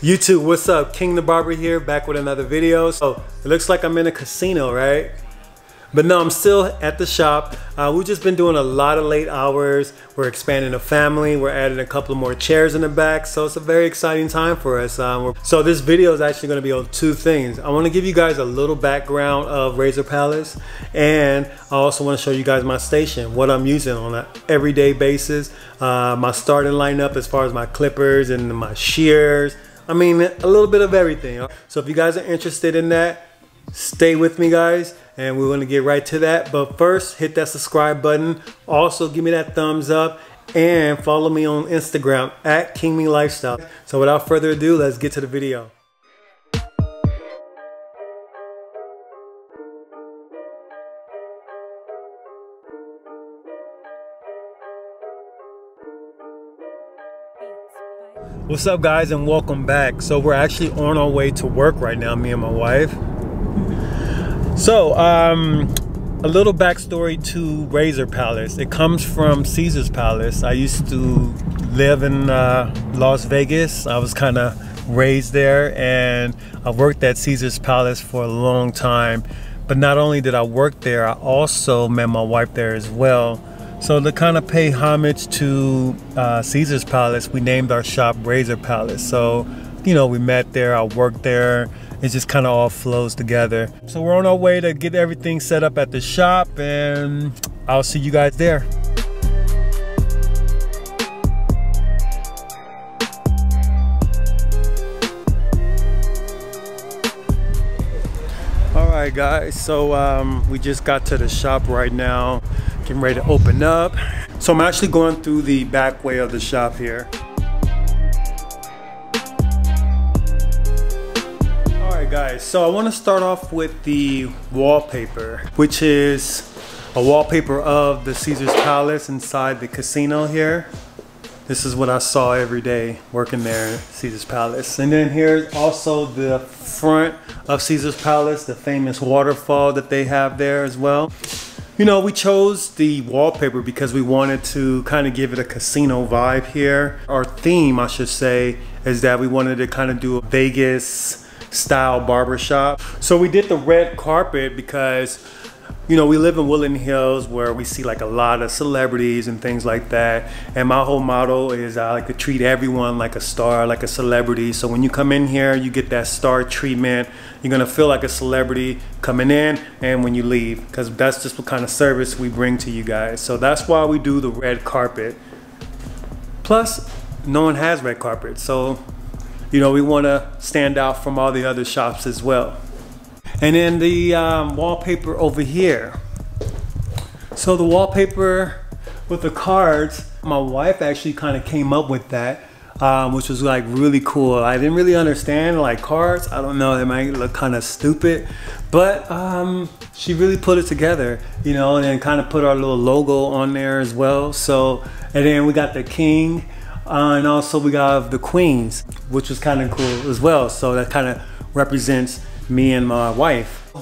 YouTube, what's up? King the Barber here, back with another video. So it looks like I'm in a casino, right? But no, I'm still at the shop. Uh, we've just been doing a lot of late hours. We're expanding the family. We're adding a couple more chairs in the back. So it's a very exciting time for us. Um, so this video is actually gonna be on two things. I wanna give you guys a little background of Razor Palace. And I also wanna show you guys my station, what I'm using on an everyday basis. Uh, my starting lineup as far as my clippers and my shears. I mean, a little bit of everything. So if you guys are interested in that, stay with me guys and we're gonna get right to that. But first, hit that subscribe button. Also, give me that thumbs up and follow me on Instagram at King Lifestyle. So without further ado, let's get to the video. What's up guys and welcome back. So we're actually on our way to work right now, me and my wife. So, um, a little backstory to Razor Palace. It comes from Caesar's Palace. I used to live in uh, Las Vegas. I was kind of raised there and I worked at Caesar's Palace for a long time. But not only did I work there, I also met my wife there as well. So to kind of pay homage to uh, Caesar's Palace, we named our shop Razor Palace. So, you know, we met there, I worked there. It just kind of all flows together. So we're on our way to get everything set up at the shop and I'll see you guys there. All right guys, so um, we just got to the shop right now getting ready to open up. So I'm actually going through the back way of the shop here. All right guys, so I wanna start off with the wallpaper, which is a wallpaper of the Caesar's Palace inside the casino here. This is what I saw every day working there Caesar's Palace. And then here's also the front of Caesar's Palace, the famous waterfall that they have there as well. You know, we chose the wallpaper because we wanted to kind of give it a casino vibe here. Our theme, I should say, is that we wanted to kind of do a Vegas style barbershop. So we did the red carpet because you know, we live in Woodland Hills where we see like a lot of celebrities and things like that. And my whole motto is I like to treat everyone like a star, like a celebrity. So when you come in here, you get that star treatment. You're gonna feel like a celebrity coming in and when you leave, because that's just what kind of service we bring to you guys. So that's why we do the red carpet. Plus, no one has red carpet. So, you know, we wanna stand out from all the other shops as well. And then the um, wallpaper over here. So the wallpaper with the cards, my wife actually kind of came up with that, um, which was like really cool. I didn't really understand like cards. I don't know, they might look kind of stupid, but um, she really put it together, you know, and then kind of put our little logo on there as well. So, and then we got the king, uh, and also we got the queens, which was kind of cool as well. So that kind of represents me and my wife.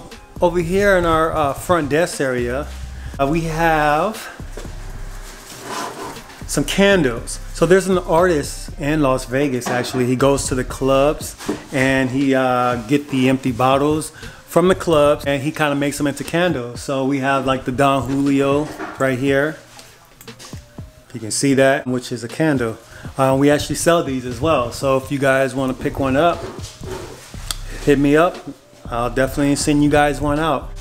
Over here in our uh, front desk area, uh, we have some candles. So there's an artist in Las Vegas actually. He goes to the clubs and he uh, get the empty bottles from the clubs and he kind of makes them into candles. So we have like the Don Julio right here. You can see that, which is a candle. Uh, we actually sell these as well. So if you guys want to pick one up, hit me up. I'll definitely send you guys one out.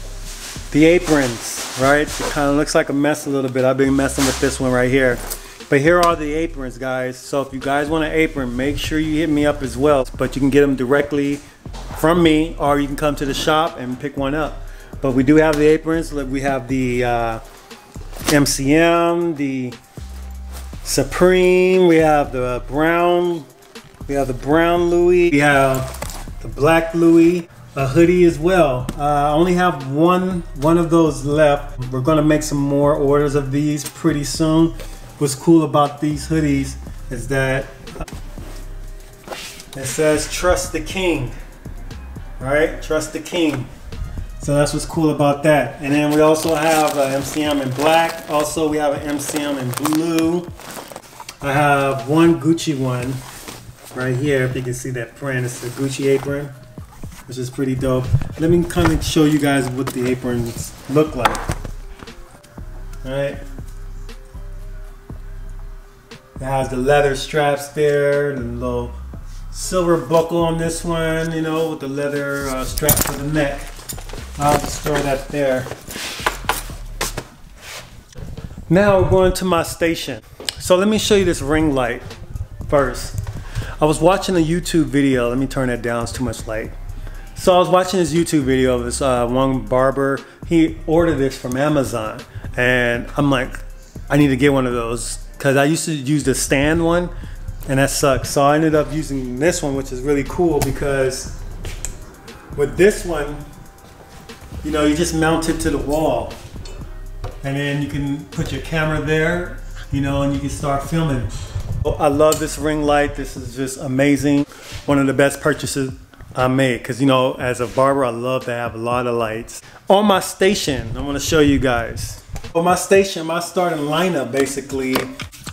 The aprons, right? It kind of looks like a mess a little bit. I've been messing with this one right here. But here are the aprons, guys. So if you guys want an apron, make sure you hit me up as well. But you can get them directly from me or you can come to the shop and pick one up. But we do have the aprons. We have the uh, MCM, the Supreme, we have the brown, we have the brown Louis, we have the black Louis, a hoodie as well. Uh, I only have one one of those left. We're gonna make some more orders of these pretty soon. What's cool about these hoodies is that it says trust the king, right? Trust the king. So that's what's cool about that. And then we also have an MCM in black. Also we have an MCM in blue. I have one Gucci one right here, if you can see that print, it's a Gucci apron, which is pretty dope. Let me kind of show you guys what the aprons look like. All right. It has the leather straps there, the little silver buckle on this one, you know, with the leather uh, strap to the neck. I'll just throw that there. Now we're going to my station. So let me show you this ring light first. I was watching a YouTube video. Let me turn that down. It's too much light. So I was watching this YouTube video of this uh, one barber. He ordered this from Amazon, and I'm like, I need to get one of those because I used to use the stand one, and that sucks. So I ended up using this one, which is really cool because with this one, you know, you just mount it to the wall and then you can put your camera there, you know, and you can start filming. I love this ring light. This is just amazing. One of the best purchases I made because, you know, as a barber, I love to have a lot of lights. On my station, I want to show you guys. On my station, my starting lineup basically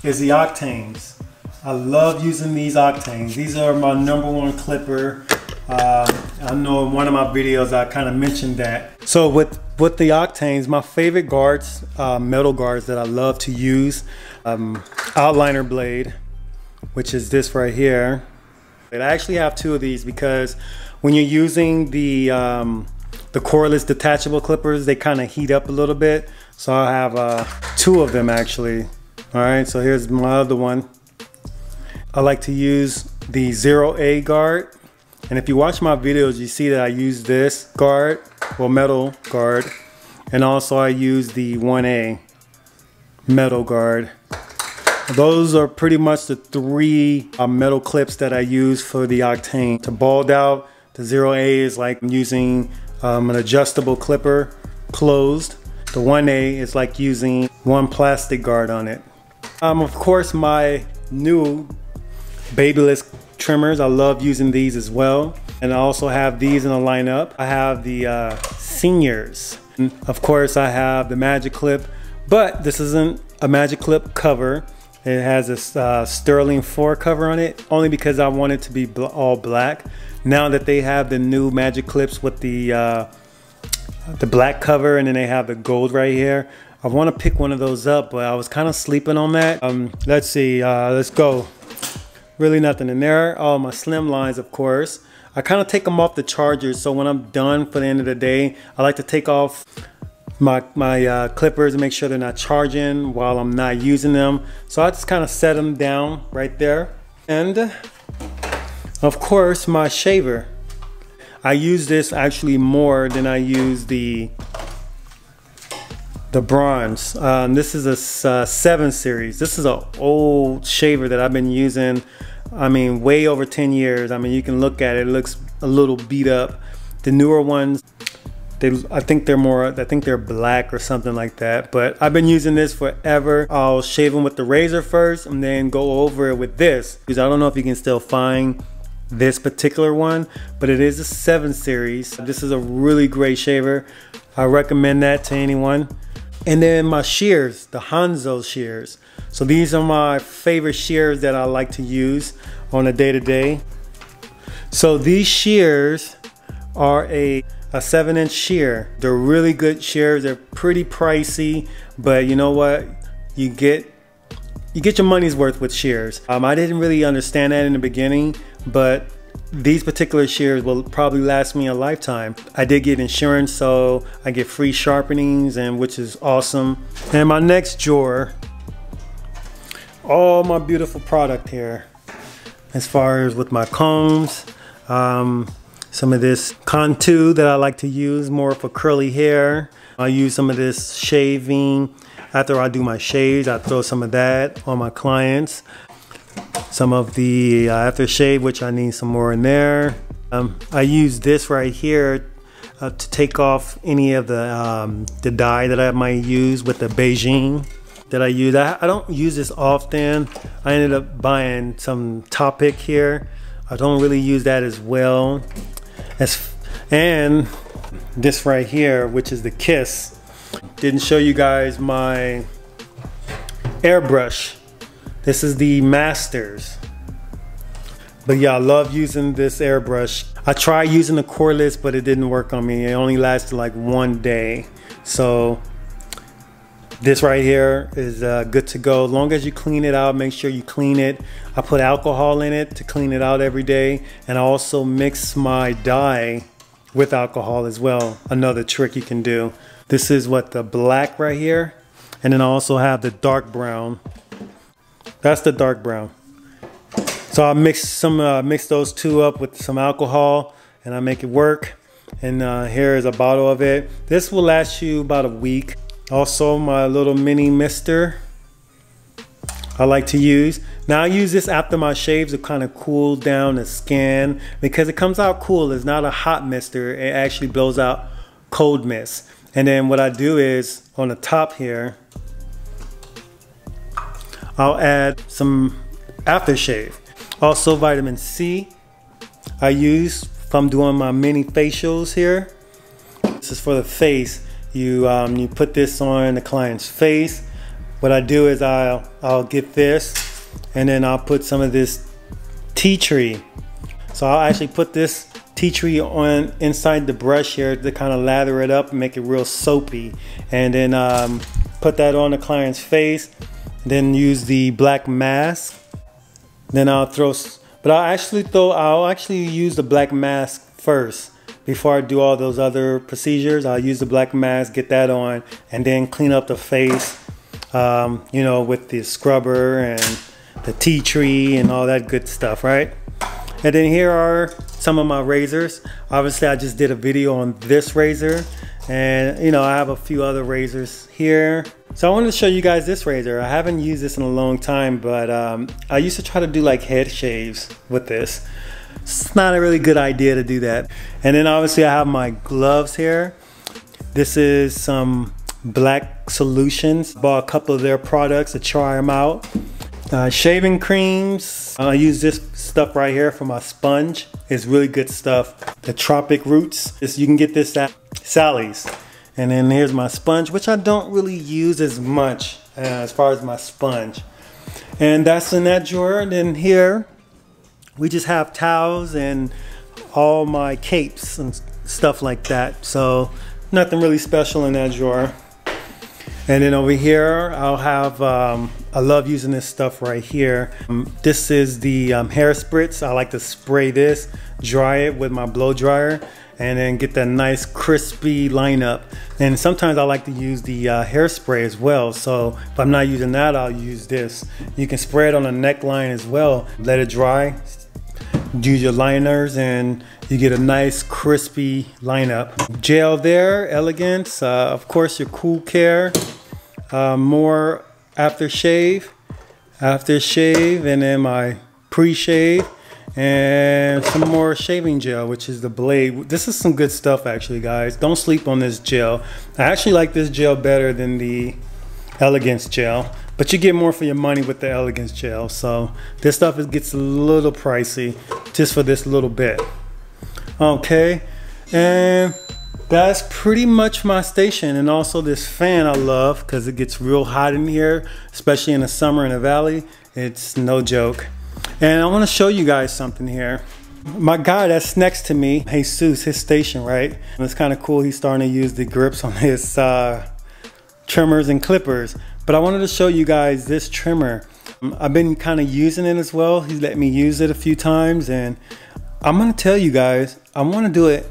is the Octanes. I love using these Octanes. These are my number one clipper. Uh, I know in one of my videos I kind of mentioned that. So with with the Octanes, my favorite guards, uh, metal guards that I love to use, um, outliner blade, which is this right here. I actually have two of these because when you're using the um, the cordless detachable clippers, they kind of heat up a little bit. So I have uh, two of them actually. All right, so here's my other one. I like to use the Zero A guard. And if you watch my videos, you see that I use this guard well metal guard. And also I use the 1A metal guard. Those are pretty much the three uh, metal clips that I use for the Octane. To bald out the 0A is like using um, an adjustable clipper closed. The 1A is like using one plastic guard on it. Um, of course my new Babyliss trimmers I love using these as well and I also have these in a lineup. I have the uh, seniors. And of course, I have the Magic Clip, but this isn't a Magic Clip cover. It has a uh, Sterling 4 cover on it, only because I want it to be bl all black. Now that they have the new Magic Clips with the uh, the black cover and then they have the gold right here, I want to pick one of those up, but I was kind of sleeping on that. Um, let's see, uh, let's go. Really nothing in there. All my slim lines, of course. I kind of take them off the chargers. So when I'm done for the end of the day, I like to take off my, my uh, clippers and make sure they're not charging while I'm not using them. So I just kind of set them down right there. And of course, my shaver. I use this actually more than I use the the bronze. Um, this is a uh, 7 series. This is an old shaver that I've been using I mean, way over 10 years. I mean, you can look at it, it looks a little beat up. The newer ones, they, I think they're more, I think they're black or something like that. But I've been using this forever. I'll shave them with the razor first and then go over it with this. Because I don't know if you can still find this particular one, but it is a 7 series. This is a really great shaver. I recommend that to anyone. And then my shears, the Hanzo shears. So these are my favorite shears that I like to use on a day-to-day. -day. So these shears are a, a seven inch shear. They're really good shears. They're pretty pricey, but you know what? You get you get your money's worth with shears. Um, I didn't really understand that in the beginning, but these particular shears will probably last me a lifetime. I did get insurance, so I get free sharpenings, and which is awesome. And my next drawer all my beautiful product here as far as with my combs um, some of this Cantu that I like to use more for curly hair I use some of this shaving after I do my shaves I throw some of that on my clients some of the uh, aftershave which I need some more in there um, I use this right here uh, to take off any of the um, the dye that I might use with the Bigen that I use. I, I don't use this often. I ended up buying some Topic here. I don't really use that as well. As, and this right here, which is the Kiss. Didn't show you guys my airbrush. This is the Masters. But yeah, I love using this airbrush. I tried using the cordless, but it didn't work on me. It only lasted like one day. So this right here is uh, good to go. As long as you clean it out, make sure you clean it. I put alcohol in it to clean it out every day. And I also mix my dye with alcohol as well. Another trick you can do. This is what the black right here. And then I also have the dark brown. That's the dark brown. So I mix some, uh, mix those two up with some alcohol and I make it work. And uh, here is a bottle of it. This will last you about a week. Also my little mini mister I like to use. Now I use this after my shaves to kind of cool down the skin because it comes out cool. It's not a hot mister. It actually blows out cold mist. And then what I do is on the top here, I'll add some aftershave. Also vitamin C I use if I'm doing my mini facials here. This is for the face. You, um, you put this on the client's face. What I do is I'll, I'll get this and then I'll put some of this tea tree. So I'll actually put this tea tree on inside the brush here to kind of lather it up and make it real soapy. And then um, put that on the client's face. Then use the black mask. Then I'll throw, but I'll actually throw, I'll actually use the black mask first before I do all those other procedures, I'll use the black mask, get that on, and then clean up the face, um, you know, with the scrubber and the tea tree and all that good stuff, right? And then here are some of my razors. Obviously, I just did a video on this razor, and you know, I have a few other razors here. So I wanted to show you guys this razor. I haven't used this in a long time, but um, I used to try to do like head shaves with this it's not a really good idea to do that. And then obviously I have my gloves here. This is some Black Solutions. Bought a couple of their products to try them out. Uh, shaving creams. I use this stuff right here for my sponge. It's really good stuff. The Tropic Roots. This, you can get this at Sally's. And then here's my sponge, which I don't really use as much uh, as far as my sponge. And that's in that drawer. And then here we just have towels and all my capes and stuff like that. So nothing really special in that drawer. And then over here, I'll have, um, I love using this stuff right here. Um, this is the um, hair spritz. I like to spray this, dry it with my blow dryer, and then get that nice crispy lineup. And sometimes I like to use the uh, hairspray as well. So if I'm not using that, I'll use this. You can spray it on the neckline as well. Let it dry, do your liners and you get a nice crispy lineup. Gel there, Elegance. Uh, of course your Cool Care. Uh, more aftershave, aftershave, and then my pre-shave and some more shaving gel which is the blade this is some good stuff actually guys don't sleep on this gel i actually like this gel better than the elegance gel but you get more for your money with the Elegance gel. So this stuff it gets a little pricey just for this little bit. Okay, and that's pretty much my station. And also this fan I love because it gets real hot in here, especially in the summer in the valley. It's no joke. And I want to show you guys something here. My guy that's next to me, Jesus, his station, right? And it's kind of cool. He's starting to use the grips on his uh, trimmers and clippers. But I wanted to show you guys this trimmer. I've been kind of using it as well. He's let me use it a few times and I'm gonna tell you guys, I wanna do it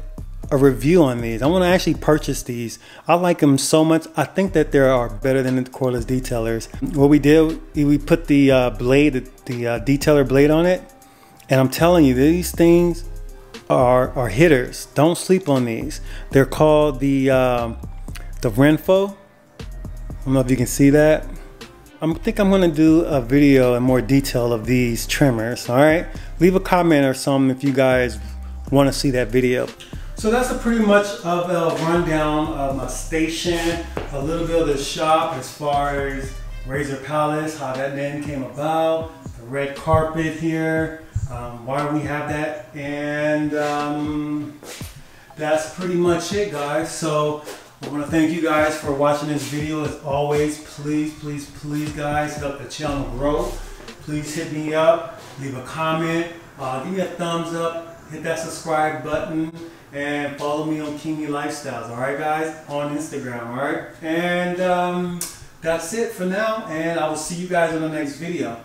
a review on these. I want to actually purchase these. I like them so much. I think that they are better than the cordless detailers. What we did, we put the uh, blade, the, the uh, detailer blade on it, and I'm telling you, these things are are hitters. Don't sleep on these. They're called the um, the Renfo. I don't know if you can see that. I think I'm gonna do a video in more detail of these trimmers, all right? Leave a comment or something if you guys wanna see that video. So that's a pretty much of a rundown of my station, a little bit of the shop as far as Razor Palace, how that name came about, the red carpet here, um, why we have that, and um, that's pretty much it guys. So I want to thank you guys for watching this video. As always, please, please, please, guys, help the channel grow. Please hit me up, leave a comment, uh, give me a thumbs up, hit that subscribe button, and follow me on Kingme Lifestyles. All right, guys, on Instagram. All right, and um, that's it for now, and I will see you guys in the next video.